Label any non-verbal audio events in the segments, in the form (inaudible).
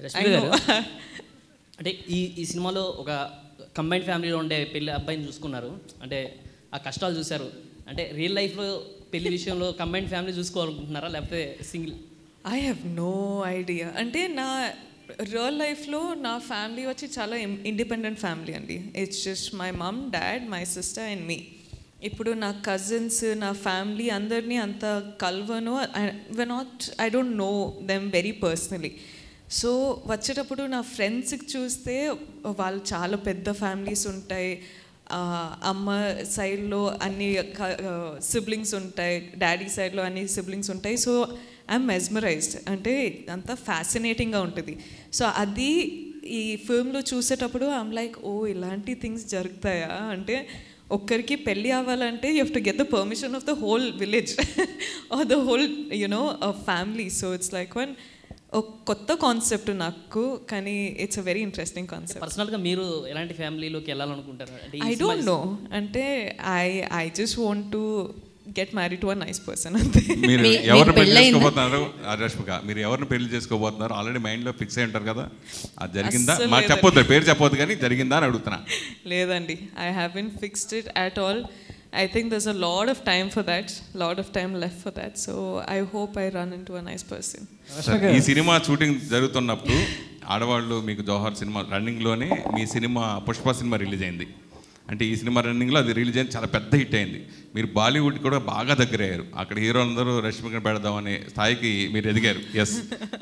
రష్మి గారు (laughs) అంటే ఈ ఈ సినిమాలో ఒక కంబైన్ ఫ్యామిలీలో ఉండే పెళ్ళి అబ్బాయిని చూసుకున్నారు. అంటే ఆ కష్టాలు చూశారు. అంటే రియల్ లైఫ్లో పెళ్ళి విషయంలో కంబైన్ ఫ్యామిలీ చూసుకోవాలనుకుంటున్నారా? లేకపోతే single I have no idea అంటే నా రియల్ లైఫ్లో నా ఫ్యామిలీ వచ్చి చాలా ఇండిపెండెంట్ ఫ్యామిలీ అండి. It's just my mum dad my sister and me ఇప్పుడు నా కజిన్స్ నా ఫ్యామిలీ అందరినీ అంత కలవను. We not I don't know them very personally so వచ్చేటప్పుడు నా ఫ్రెండ్స్కి చూస్తే వాళ్ళు చాలా పెద్ద ఫ్యామిలీస్ ఉంటాయి. అమ్మ సైడ్లో అన్ని సిబ్లింగ్స్ ఉంటాయి. డాడీ సైడ్లో అన్ని సిబ్లింగ్స్ ఉంటాయి. So I'm mesmerised. అంటే అంతా ఫ్యాసినేటింగ్గా ఉంటుంది. సో అది ఈ ఫిల్మ్లో చూసేటప్పుడు ఐమ్ లైక్ ఓ ఇలాంటి థింగ్స్ జరుగుతాయా? అంటే ఒక్కరికి పెళ్ళి అవ్వాలంటే you have to get the permission of the whole village. (laughs) Or the whole you know family. So it's like one ఒక కొత్త కాన్సెప్ట్ నాకు కానీ it's a very interesting concept పర్సనల్గా మీరు ఎలాంటి ఫ్యామిలీలోకి వెళ్ళాలనుకుంటారు? ఐ డోంట్ నో అంటే I I just want to get marry to a nice person అంతే. మీరు ఎవరిని పెళ్ళి? చేసుకోబోతున్నారు? రష్మిక మీరు ఎవరిని పెళ్ళి చేసుకోబోతున్నారు? ఆల్రెడీ మైండ్లో ఫిక్స్ అయి ఉంటారు కదా. అది జరిగిందా? మాకు. చెప్పొద్దు. పేరు చెప్పొద్దు కానీ జరిగిందా అని అడుగుతున్నా. లేదండి. I haven't fixed it at all I think there's a lot of time for that lot of time left for that so I hope I run into a nice person సరే, ఈ సినిమా షూటింగ్ జరుగుతున్నప్పుడు ఆడవాళ్ళు మీకు జోహార్ cinema రన్నింగ్లోనే మీ cinema Pushpa cinema release అయింది. అంటే ఈ సినిమా రన్నింగ్లో అది రిలీజ్ అయింది చాలా పెద్ద హిట్ అయింది. మీరు బాలీవుడ్ కూడా బాగా దగ్గరయ్యారు. అక్కడ హీరోలందరూ రష్మికను పెడదామనే స్థాయికి మీరు ఎదిగారు. ఎస్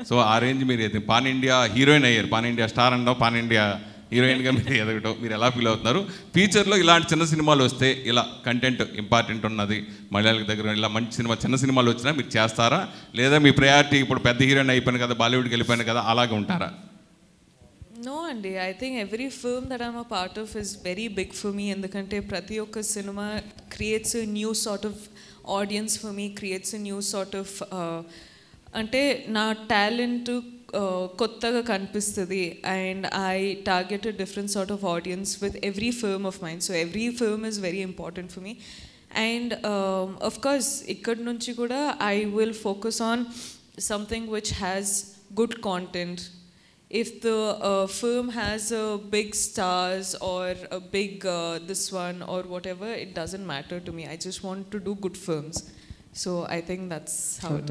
సో (laughs) ఆ రేంజ్ మీరు పాన్ ఇండియా హీరోయిన్ అయ్యారు. పాన్ ఇండియా స్టార్ అంటాం పాన్ ఇండియా హీరోయిన్గా మీరు ఎదగటం మీరు ఎలా ఫీల్ అవుతున్నారు? ఫ్యూచర్లో ఇలాంటి చిన్న సినిమాలు వస్తే ఇలా కంటెంట్ ఇంపార్టెంట్ ఉన్నది. మలయాళకి దగ్గర ఇలా మంచి సినిమా చిన్న సినిమాలు వచ్చినా మీరు చేస్తారా? లేదా మీ ప్రయారిటీ ఇప్పుడు పెద్ద హీరోయిన్ అయిపోయాను కదా బాలీవుడ్కి వెళ్ళిపోయాను కదా అలాగే ఉంటారా? నో అండి. I think every film that I'm a part of is very big for me ఎందుకంటే ప్రతి ఒక్క cinema creates new sort of audience for me creates new sort of అంటే నా టాలెంట్ కొత్తగా కనిపిస్తుంది and I target different sort of audience with every film of mind so every film is very important for me and of course ఇక్కడ నుంచి కూడా I will focus on something which has good content if the uh, film has a big stars or a big uh, this one or whatever it doesn't matter to me i just want to do good films so i think that's how it is